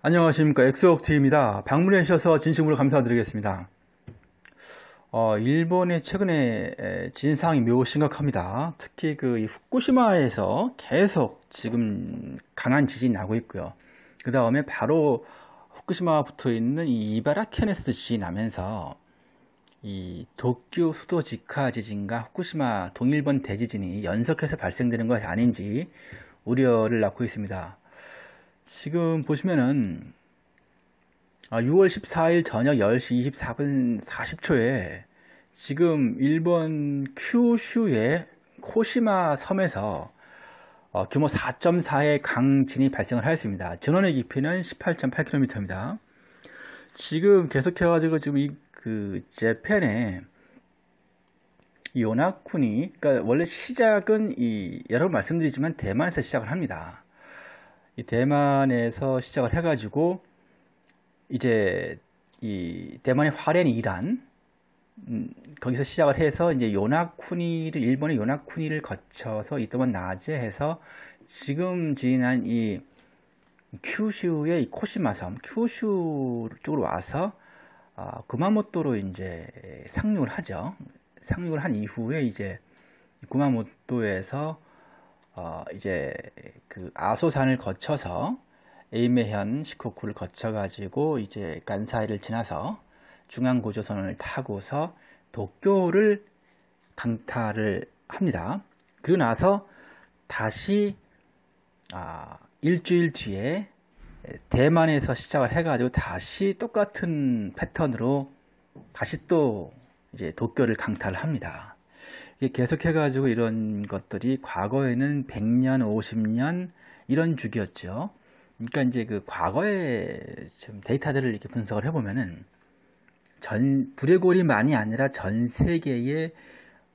안녕하십니까 엑소옥트입니다. 방문해 주셔서 진심으로 감사드리겠습니다. 어, 일본의 최근에 진상이 매우 심각합니다. 특히 그 후쿠시마에서 계속 지금 강한 지진이 나고 있고요. 그 다음에 바로 후쿠시마 붙어 있는 이 이바라켄에서도 지진이 나면서 이 도쿄 수도 직하 지진과 후쿠시마 동일본 대지진이 연속해서 발생되는 것이 아닌지 우려를 낳고 있습니다. 지금 보시면은 6월 아, 14일 저녁 10시 24분 40초에 지금 일본 큐슈의 코시마 섬에서 어, 규모 4.4의 강진이 발생을 하였습니다. 전원의 깊이는 18.8km입니다. 지금 계속해가지고 지금 이 그 재팬에 요나쿠니 그러니까 원래 시작은 이 여러분 말씀드리지만 대만에서 시작을 합니다. 이 대만에서 시작을 해가지고 이제 이 대만의 화롄 이란 음, 거기서 시작을 해서 이제 요나쿠니를 일본의 요나쿠니를 거쳐서 이동안 나제 해서 지금 지난 이 큐슈의 이 코시마섬 큐슈 쪽으로 와서 어, 구마모토로 이제 상륙을 하죠. 상륙을 한 이후에 이제 구마모토에서 어, 이제 그 아소산을 거쳐서 에이메현 시코쿠를 거쳐가지고 이제 간사이를 지나서 중앙고조선을 타고서 도쿄를 강타를 합니다. 그 나서 다시 아, 일주일 뒤에 대만에서 시작을 해가지고 다시 똑같은 패턴으로 다시 또 이제 도쿄를 강타를 합니다. 계속해가지고 이런 것들이 과거에는 100년, 50년 이런 주기였죠. 그러니까 이제 그 과거의 좀 데이터들을 이렇게 분석을 해보면은 전 불의골이만이 아니라 전 세계의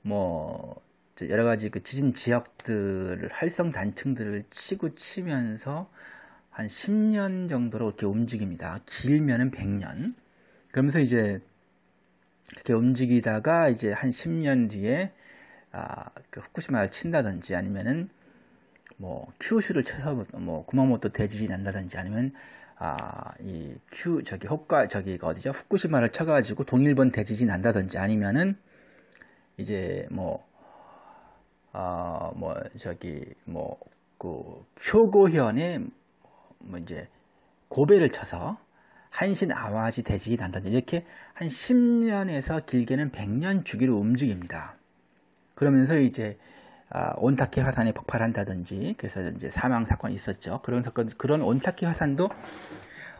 뭐 여러 가지 그 지진 지역들을 활성 단층들을 치고 치면서 한 10년 정도로 이렇게 움직입니다. 길면은 100년. 그러면서 이제 이렇게 움직이다가 이제 한 10년 뒤에 아, 그 후쿠시마를 친다든지 아니면은 뭐 큐슈를 쳐서 뭐 구마모토 대지진이 난다든지 아니면 아, 이큐 저기 홋카 저기가 어디죠? 후쿠시마를 쳐가지고 동일본 대지진 난다든지 아니면은 이제 뭐 어, 뭐 저기 뭐 그 효고현에 뭐 이제 고배를 쳐서 한신 아와지 대지진이 난다든지 이렇게 한 10년에서 길게는 100년 주기로 움직입니다. 그러면서 이제 아, 온타키 화산이 폭발한다든지 그래서 이제 사망 사건이 있었죠. 그런 사건 그런 온타키 화산도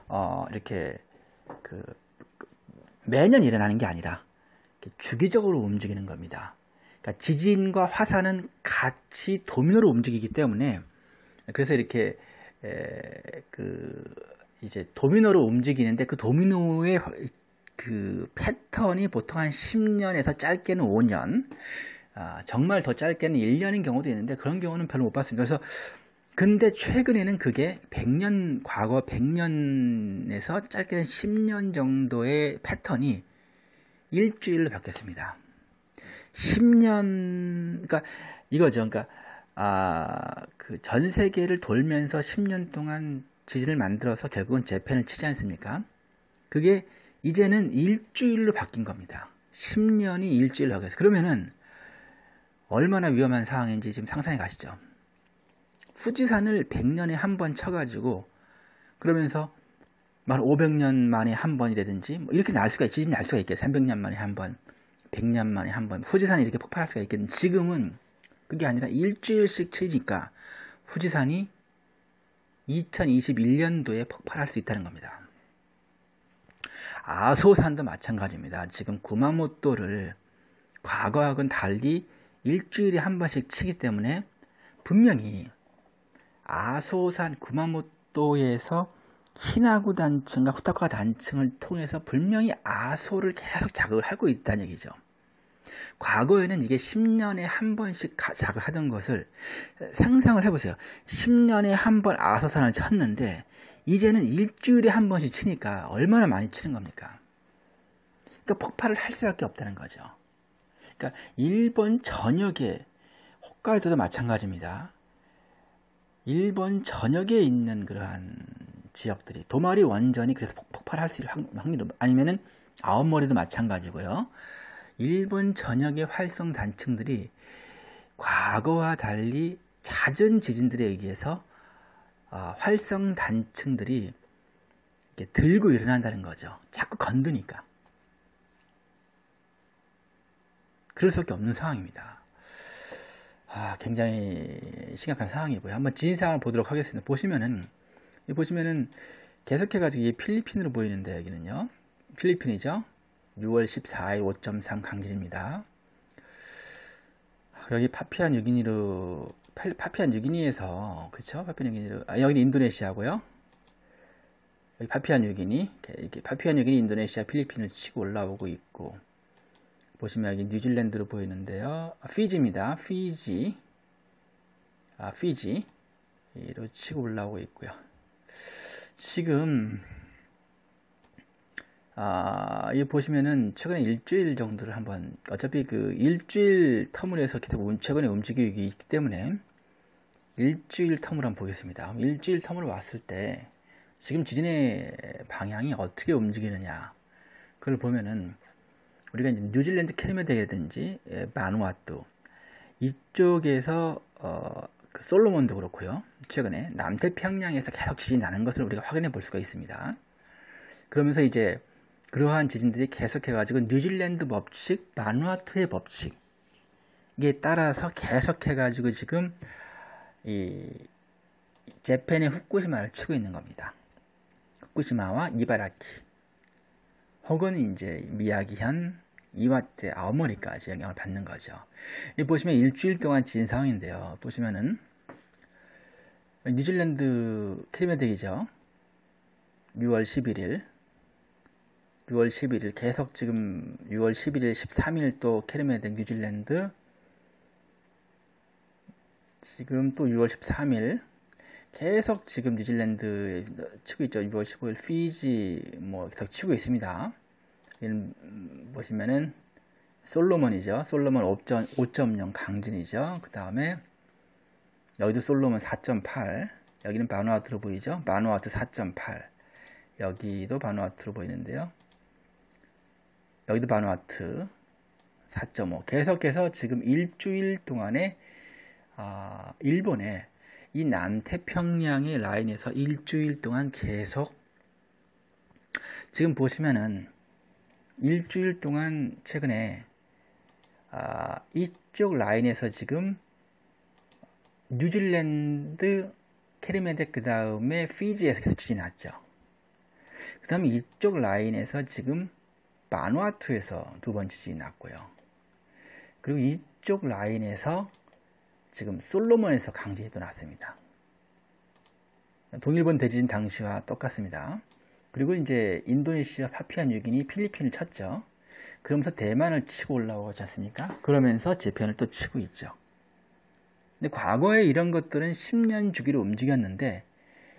어, 이렇게 그 매년 일어나는 게 아니라 주기적으로 움직이는 겁니다. 그러니까 지진과 화산은 같이 도미노로 움직이기 때문에 그래서 이렇게 에, 그 이제 도미노로 움직이는데 그 도미노의 그 패턴이 보통 한 10년에서 짧게는 5년 아, 정말 더 짧게는 1년인 경우도 있는데 그런 경우는 별로 못 봤습니다. 그래서 근데 최근에는 그게 100년 과거 100년에서 짧게는 10년 정도의 패턴이 일주일로 바뀌었습니다. 10년 그러니까 이거죠. 그러니까 아, 그 전 세계를 돌면서 10년 동안 지진을 만들어서 결국은 재팬을 치지 않습니까? 그게 이제는 일주일로 바뀐 겁니다. 10년이 일주일로 바뀌었어요. 그러면은 얼마나 위험한 상황인지 지금 상상해 가시죠. 후지산을 100년에 한 번 쳐가지고 그러면서 만 500년 만에 한 번이라든지 뭐 이렇게 날 수가 지진이 날 수가 있겠 300년 만에 한 번, 100년 만에 한 번. 후지산이 이렇게 폭발할 수가 있겠는데 지금은 그게 아니라 일주일씩 치니까 후지산이 2021년도에 폭발할 수 있다는 겁니다. 아소산도 마찬가지입니다. 지금 구마모토를 과거하고는 달리 일주일에 한 번씩 치기 때문에 분명히 아소산 구마모토에서 히나구 단층과 후타카 단층을 통해서 분명히 아소를 계속 자극을 하고 있다는 얘기죠. 과거에는 이게 10년에 한 번씩 자극하던 것을 상상을 해보세요. 10년에 한 번 아소산을 쳤는데 이제는 일주일에 한 번씩 치니까 얼마나 많이 치는 겁니까? 그러니까 폭발을 할 수밖에 없다는 거죠. 그러니까 일본 전역에 홋카이도도 마찬가지입니다. 일본 전역에 있는 그러한 지역들이 도마리 원전이 그래서 폭발할 수 있는 확률도 아니면은 아홉머리도 마찬가지고요. 일본 전역의 활성 단층들이 과거와 달리 잦은 지진들에 의해서 어, 활성 단층들이 들고 일어난다는 거죠. 자꾸 건드니까. 그럴 수밖에 없는 상황입니다. 아, 굉장히 심각한 상황이고요. 한번 지진 상황을 보도록 하겠습니다. 보시면은 보시면은 계속해가지고 이 필리핀으로 보이는데 여기는요. 필리핀이죠. 6월 14일 5.3 강진입니다. 여기 파피아 뉴기니로 파피아 뉴기니에서 그쵸? 파피아 뉴기니로 아, 여기는 인도네시아고요. 여기 파피아 뉴기니 이렇게 파피아 뉴기니 인도네시아 필리핀을 치고 올라오고 있고 보시면 여기 뉴질랜드로 보이는데요. 아, 피지입니다. 피지 아 피지 로 치고 올라오고 있고요. 지금 아, 이 보시면은 최근에 일주일 정도를 한번 어차피 그 일주일 텀을 해서 계속 최근에 움직이고 있기 때문에 일주일 텀을 한번 보겠습니다. 일주일 텀으로 왔을 때 지금 지진의 방향이 어떻게 움직이느냐 그걸 보면은 우리가 이제 뉴질랜드 캐리메드라든지 예, 마누아투 이쪽에서 어, 그 솔로몬도 그렇고요. 최근에 남태평양에서 계속 지진이 나는 것을 우리가 확인해 볼 수가 있습니다. 그러면서 이제 그러한 지진들이 계속해가지고 뉴질랜드 법칙, 마누아투의 법칙에 따라서 계속해가지고 지금 이 Japan의 후쿠시마를 치고 있는 겁니다. 후쿠시마와 이바라키 혹은 이제 미야기현, 이와테, 아오모리까지 영향을 받는 거죠. 이 보시면 일주일 동안 지진 상황인데요. 보시면은 뉴질랜드 케르마덱이죠. 6월 11일 6월 11일 계속 지금 6월 11일 13일 또 케르마덱 뉴질랜드 지금 또 6월 13일 계속 지금 뉴질랜드 치고 있죠 6월 15일 피지 뭐 계속 치고 있습니다 보시면은 솔로몬이죠. 솔로몬 5.0 강진이죠. 그 다음에 여기도 솔로몬 4.8 여기는 바누아트로 보이죠? 바누아트 4.8 여기도 바누아트로 보이는데요. 여기도 바누아트 4.5 계속해서 지금 일주일 동안에 아, 일본의 이 남태평양의 라인에서 일주일 동안 계속 지금 보시면은 일주일 동안 최근에 아, 이쪽 라인에서 지금 뉴질랜드 캐리메덱 그 다음에 피지에서 계속 지진 났죠. 그 다음에 이쪽 라인에서 지금 마누아투에서 두 번째 지진이 났고요. 그리고 이쪽 라인에서 지금 솔로몬에서 강진이 또 났습니다. 동일본 대지진 당시와 똑같습니다. 그리고 이제 인도네시아 파피아 뉴기니 필리핀을 쳤죠. 그러면서 대만을 치고 올라오지 않습니까? 그러면서 재편을 또 치고 있죠. 근데 과거에 이런 것들은 10년 주기로 움직였는데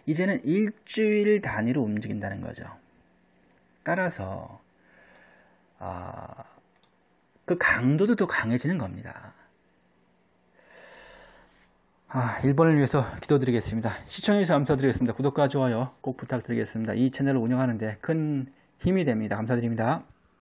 이제는 일주일 단위로 움직인다는 거죠. 따라서 아, 그 강도도 더 강해지는 겁니다. 아, 1번을 위해서 기도드리겠습니다. 시청해주셔서 감사드리겠습니다. 구독과 좋아요 꼭 부탁드리겠습니다. 이 채널을 운영하는데 큰 힘이 됩니다. 감사드립니다.